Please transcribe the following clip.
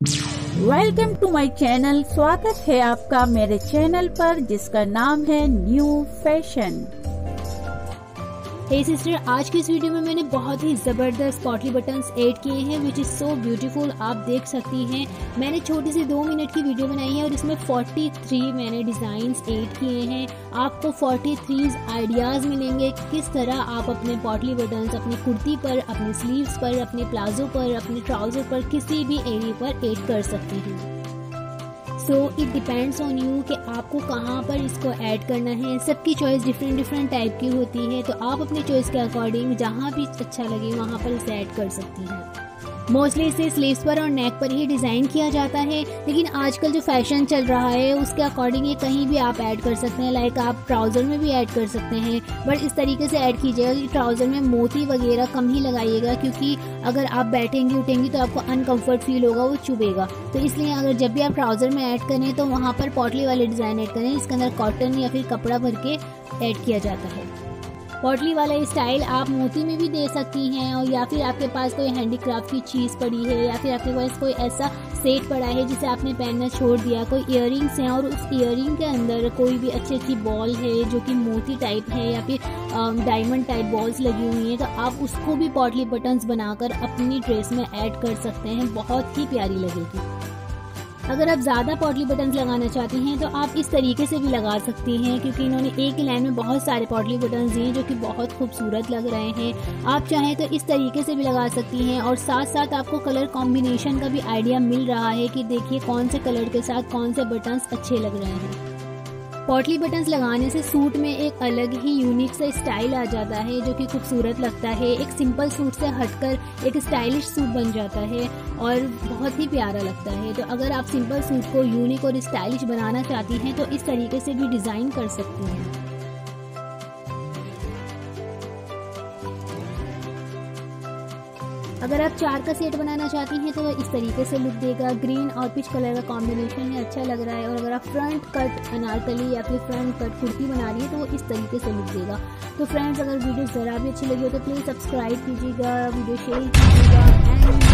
Welcome to my channel स्वागत है आपका मेरे चैनल पर, जिसका नाम है न्यू फ़ैशन हे सिस्टर आज की इस वीडियो में मैंने बहुत ही ज़बरदस्त पॉटली बटन ऐड किए हैं विच इज़ सो ब्यूटीफुल आप देख सकती हैं। मैंने छोटी सी दो मिनट की वीडियो बनाई है और इसमें 43 मैंने डिज़ाइन ऐड किए हैं। आपको 43 आइडियाज़ मिलेंगे, किस तरह आप अपने पॉटली बटन अपनी कुर्ती पर, अपने स्लीव्स पर, अपने प्लाजो पर, अपने ट्राउज़र पर, किसी भी एरिए पर ऐड कर सकती हैं। So it depends on you कि आपको कहाँ पर इसको ऐड करना है। सबकी चॉइस डिफरेंट डिफरेंट टाइप की होती है। तो आप अपनी चॉइस के अकॉर्डिंग जहाँ भी अच्छा लगे, वहाँ पर इसे ऐड कर सकती हैं। मोस्टली इसे स्लीव्स पर और नेक पर ही डिज़ाइन किया जाता है, लेकिन आजकल जो फ़ैशन चल रहा है, उसके अकॉर्डिंग ये कहीं भी आप ऐड कर सकते हैं लाइक आप ट्राउज़र में भी ऐड कर सकते हैं बट इस तरीके से ऐड कीजिएगा कि ट्राउज़र में मोती वगैरह कम ही लगाइएगा, क्योंकि अगर आप बैठेंगी, उठेंगी तो आपको अनकम्फर्ट फील होगा, वो चुभेगा। तो इसलिए अगर जब भी आप ट्राउज़र में ऐड करें तो वहाँ पर पॉटली वाले डिज़ाइन ऐड करें, इसके अंदर कॉटन या फिर कपड़ा भर के ऐड किया जाता है। पॉटली वाला स्टाइल आप मोती में भी दे सकती हैं, और या फिर आपके पास कोई हैंडीक्राफ्ट की चीज़ पड़ी है, या फिर आपके पास कोई ऐसा सेट पड़ा है जिसे आपने पहनना छोड़ दिया, कोई इयर रिंग्स हैं, और उस इयर के अंदर कोई भी अच्छी अच्छी बॉल है जो कि मोती टाइप है, या फिर डायमंड टाइप बॉल्स लगी हुई हैं तो आप उसको भी पॉटली बटन्स बनाकर अपनी ड्रेस में ऐड कर सकते हैं, बहुत ही प्यारी लगेगी। अगर आप ज़्यादा पॉटली बटन लगाना चाहती हैं तो आप इस तरीके से भी लगा सकती हैं, क्योंकि इन्होंने एक ही लाइन में बहुत सारे पॉटली बटन दिए जो कि बहुत खूबसूरत लग रहे हैं। आप चाहें तो इस तरीके से भी लगा सकती हैं, और साथ साथ आपको कलर कॉम्बिनेशन का भी आइडिया मिल रहा है कि देखिए कौन से कलर के साथ कौन से बटन अच्छे लग रहे हैं। पॉटली बटन्स लगाने से सूट में एक अलग ही यूनिक सा स्टाइल आ जाता है, जो कि खूबसूरत लगता है। एक सिंपल सूट से हटकर एक स्टाइलिश सूट बन जाता है और बहुत ही प्यारा लगता है। तो अगर आप सिंपल सूट को यूनिक और स्टाइलिश बनाना चाहती हैं तो इस तरीके से भी डिज़ाइन कर सकती हैं। अगर आप चार का सेट बनाना चाहती हैं तो इस तरीके से लुक देगा। ग्रीन और पिच कलर का कॉम्बिनेशन है अच्छा लग रहा है। और अगर आप फ्रंट कट अनारकली या फिर फ्रंट कट कुर्ती बना रही है तो वो इस तरीके से लुक देगा। तो फ्रेंड्स अगर वीडियो ज़रा भी अच्छी लगी हो तो प्लीज़ सब्सक्राइब कीजिएगा, वीडियो शेयर कीजिएगा एंड